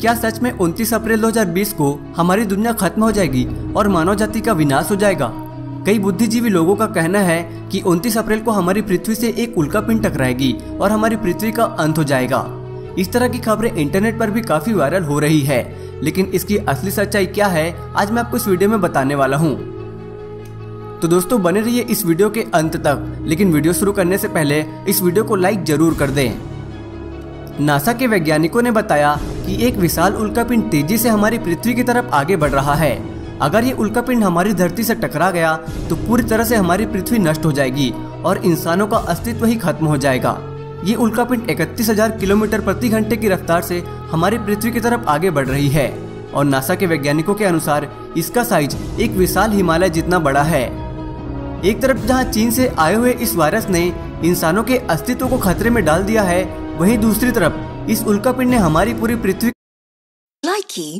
क्या सच में 29 अप्रैल 2020 को हमारी दुनिया खत्म हो जाएगी और मानव जाति का विनाश हो जाएगा? कई बुद्धिजीवी लोगों का कहना है कि 29 अप्रैल को हमारी पृथ्वी से एक उल्का पिंड टकराएगी और हमारी पृथ्वी का अंत हो जाएगा। इस तरह की खबरें इंटरनेट पर भी काफ़ी वायरल हो रही है, लेकिन इसकी असली सच्चाई क्या है, आज मैं आपको इस वीडियो में बताने वाला हूँ। तो दोस्तों, बने रहिए इस वीडियो के अंत तक, लेकिन वीडियो शुरू करने से पहले इस वीडियो को लाइक ज़रूर कर दें। नासा के वैज्ञानिकों ने बताया कि एक विशाल उल्कापिंड तेज़ी से हमारी पृथ्वी की तरफ़ आगे बढ़ रहा है। अगर ये उल्कापिंड हमारी धरती से टकरा गया तो पूरी तरह से हमारी पृथ्वी नष्ट हो जाएगी और इंसानों का अस्तित्व ही खत्म हो जाएगा। ये उल्कापिंड इकतीस हज़ार किलोमीटर प्रति घंटे की रफ्तार से हमारी पृथ्वी की तरफ़ आगे बढ़ रही है और नासा के वैज्ञानिकों के अनुसार इसका साइज़ एक विशाल हिमालय जितना बड़ा है। एक तरफ़ जहाँ चीन से आए हुए इस वायरस ने इंसानों के अस्तित्व को खतरे में डाल दिया है, वहीं दूसरी तरफ़ इस उल्कापिंड ने हमारी पूरी पृथ्वी Likey